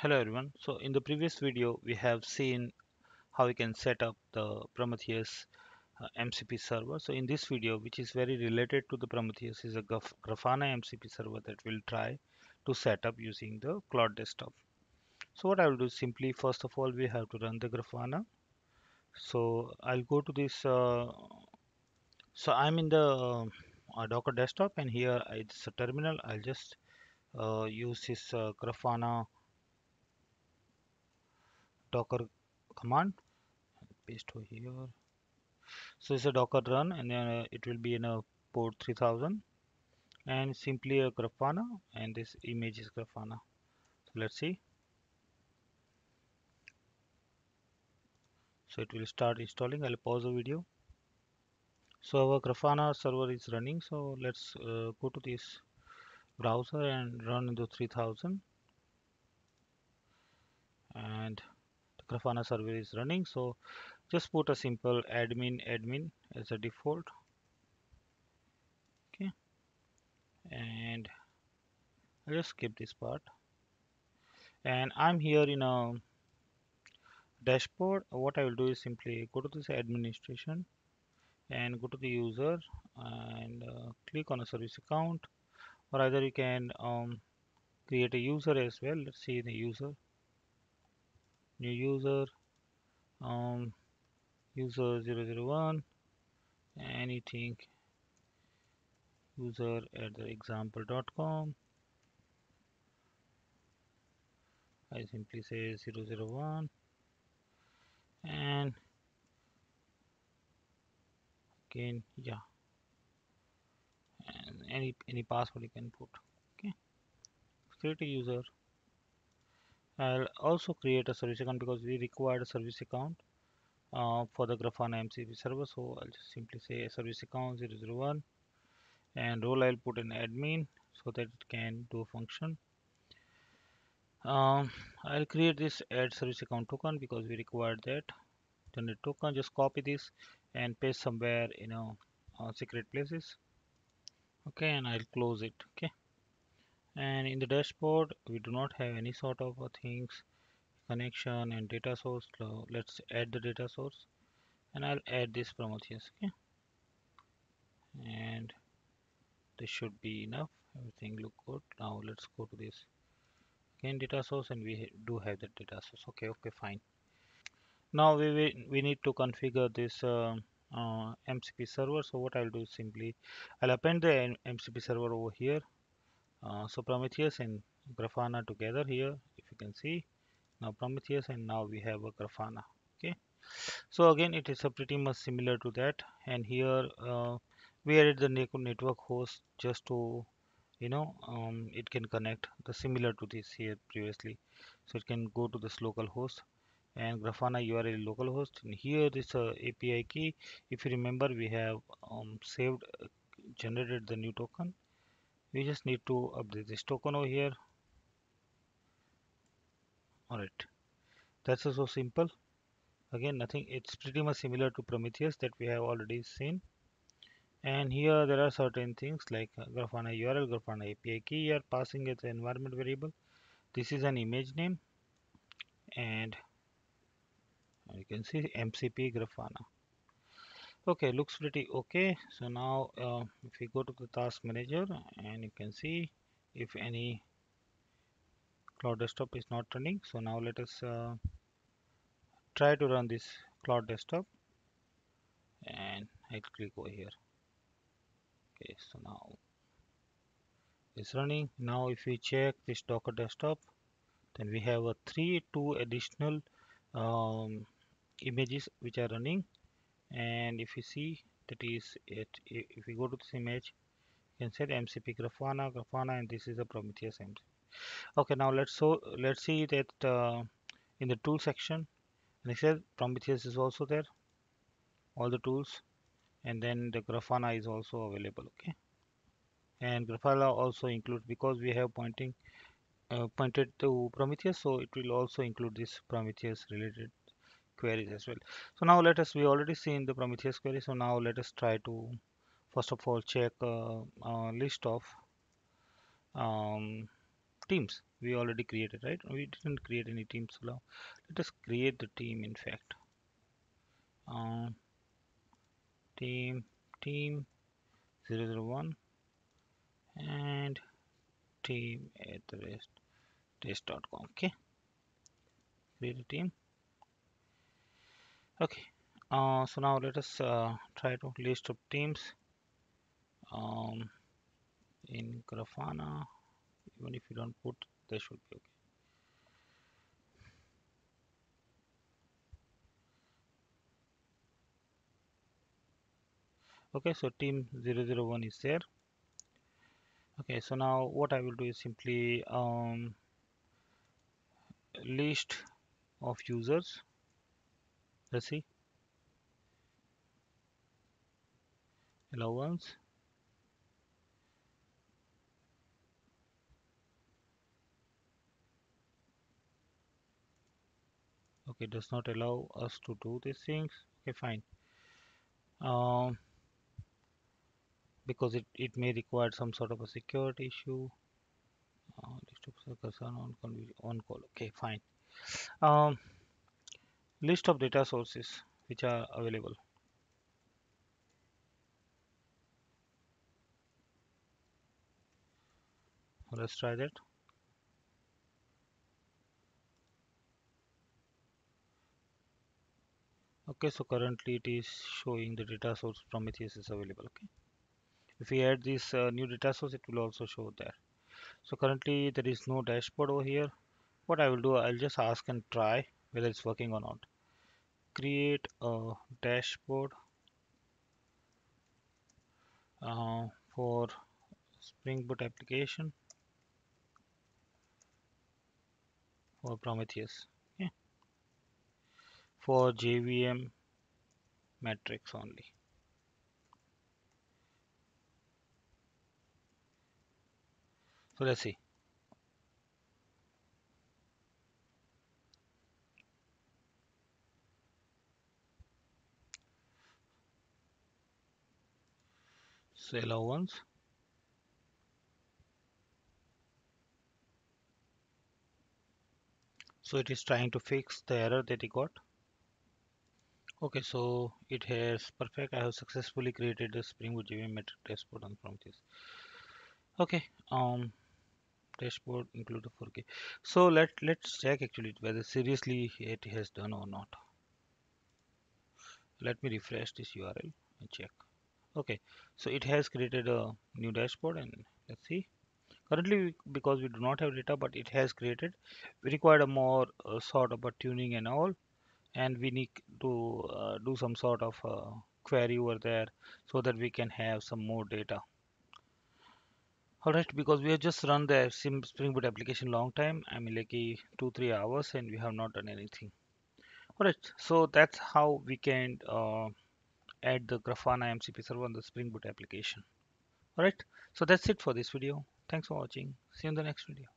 Hello everyone. So in the previous video we have seen how we can set up the Prometheus uh, MCP server. So in this video which is very related to the Prometheus is a Graf Grafana MCP server that we'll try to set up using the Claude Desktop. So what I will do simply first of all we have to run the Grafana. So I'll go to this. Uh, so I'm in the uh, Docker desktop and here it's a terminal. I'll just uh, use this uh, Grafana Docker command paste over here. So it's a docker run and then uh, it will be in a port 3000 and simply a grafana and this image is grafana. So let's see. So it will start installing. I'll pause the video. So our grafana server is running. So let's uh, go to this browser and run into 3000 and grafana server is running so just put a simple admin admin as a default. Okay. And I'll just skip this part. And I'm here in a dashboard. What I will do is simply go to this administration and go to the user and uh, click on a service account. Or either you can um, create a user as well. Let's see the user new user um, user 001 anything user at the example.com I simply say 001 and again yeah and any any password you can put okay? Create a user I'll also create a service account because we required a service account uh, for the Grafana MCP server. So I'll just simply say service account 001 and role I'll put an admin so that it can do a function. Um, I'll create this add service account token because we required that. Generate token just copy this and paste somewhere you know uh, secret places. Okay and I'll close it. Okay and in the dashboard we do not have any sort of uh, things connection and data source. So let's add the data source. And I'll add this Prometheus okay? And this should be enough. Everything look good. Now let's go to this. Again data source and we do have the data source. Okay okay fine. Now we we, need to configure this uh, uh, MCP server. So what I'll do is simply I'll append the MCP server over here uh, so Prometheus and Grafana together here if you can see. Now Prometheus and now we have a Grafana okay? So again it is a pretty much similar to that. And here uh, we added the network host just to you know um, it can connect the similar to this here previously. So it can go to this local host. And Grafana URL localhost and here is a API key. If you remember we have um, saved uh, generated the new token we just need to update this token over here. All right that's also simple. Again nothing. It's pretty much similar to Prometheus that we have already seen. And here there are certain things like Grafana URL, Grafana API key you are passing as an environment variable. This is an image name. And you can see MCP Grafana okay looks pretty okay. So now uh, if we go to the task manager and you can see if any Claude desktop is not running. So now let us uh, try to run this Claude desktop. And I click over here. Okay so now it's running. Now if we check this docker desktop then we have a three two additional um, images which are running and if you see that is it if we go to this image you can set mcp grafana grafana and this is a prometheus mcp okay now let's so let's see that uh, in the tool section and it says prometheus is also there all the tools and then the grafana is also available okay? And grafana also include because we have pointing uh, pointed to prometheus so it will also include this prometheus related queries as well. So now let us we already seen the prometheus query. So now let us try to first of all check uh, a list of um, teams. We already created right? We didn't create any teams so now let us create the team in fact. Um, team team 001 and team at the rest test.com okay. Create a team okay. Uh, so now let us uh, try to list of teams. Um, in Grafana even if you don't put they should be okay. Okay so team 001 is there. Okay so now what I will do is simply um, list of users let's see. Allowance okay does not allow us to do these things. Okay fine. Um, because it, it may require some sort of a security issue. Uh, on, on call okay fine. Um, list of data sources which are available. Let's try that. Okay so currently it is showing the data source Prometheus is available okay? If we add this uh, new data source it will also show there. So currently there is no dashboard over here. What I will do I'll just ask and try whether it's working or not create a dashboard uh, for Spring Boot application for Prometheus okay. for JVM metrics only so let's see allowance so it is trying to fix the error that it got. Okay so it has perfect. I have successfully created the Spring Boot JVM metric dashboard on this. okay um dashboard include the 4k so let let's check actually whether seriously it has done or not. Let me refresh this url and check okay. So it has created a new dashboard and let's see. Currently because we do not have data but it has created we require a more uh, sort of a tuning and all. And we need to uh, do some sort of uh, query over there so that we can have some more data. Alright because we have just run the Sim Spring Boot application long time I mean like two three hours and we have not done anything. Alright so that's how we can uh, add the Grafana MCP server on the Spring Boot application. Alright so that's it for this video. Thanks for watching. See you in the next video